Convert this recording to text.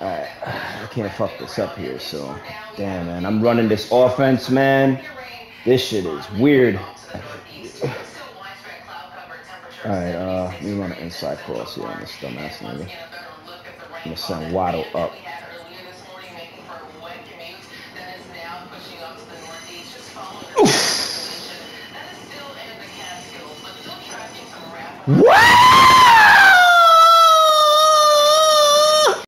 Alright, I can't fuck this up here, so damn man. I'm running this offense, man. This shit is weird. Alright, uh, we me run an inside cross here on this dumbass nigga. I'm gonna send Waddle up. Oof. What?